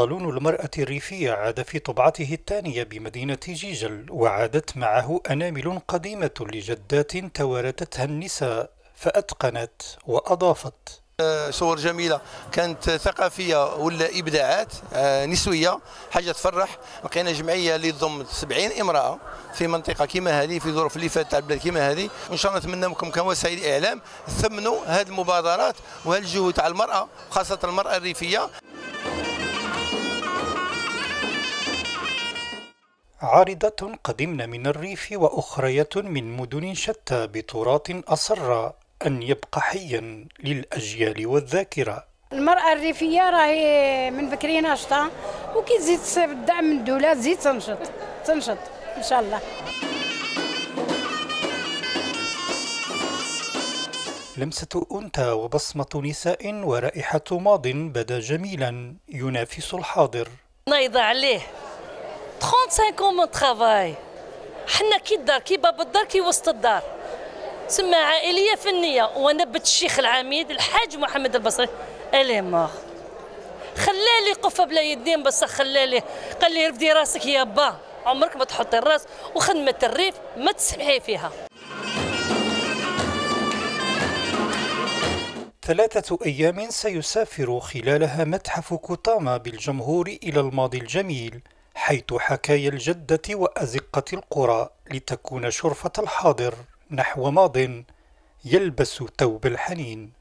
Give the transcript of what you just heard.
صالون المرأة الريفية عاد في طبعته الثانية بمدينة جيجل وعادت معه أنامل قديمة لجدات توارثتها النساء فأتقنت وأضافت. صور جميلة. كانت ثقافية ولا إبداعات؟ آه، نسوية حاجة تفرح. لقينا جمعية اللي تضم 70 امرأة في منطقة كما هذه في ظروف اللي فاتت تاع البلاد كما هذه. وإن شاء الله نتمنى منكم كوسائل الإعلام ثمنوا هذه المبادرات وهذه الجهود تاع المرأة خاصة المرأة الريفية. عارضة قدمن من الريف وأخرية من مدن شتى بتراث أصر أن يبقى حيا للأجيال والذاكرة. المرأة الريفية راهي من بكري ناشطة وكي تزيد تصيب الدعم من الدولة تزيد تنشط تنشط إن شاء الله. لمسة أنثى وبصمة نساء ورائحة ماض بدا جميلا ينافس الحاضر. نايضة عليه. 35 ans من travail حنا كي الدار كي باب الدار كي وسط الدار. سمى عائلية فنية وأنا بنت الشيخ العميد الحاج محمد البصري. ألي مور خلالي قفة بلا يدين بس خلالي. قال لي رفدي راسك يا با. عمرك ما تحطي الراس وخدمة الريف ما تسمحي فيها. ثلاثة أيام سيسافر خلالها متحف كوتاما بالجمهور إلى الماضي الجميل. حيث حكايا الجدة وأزقة القرى لتكون شرفة الحاضر نحو ماض يلبس ثوب الحنين.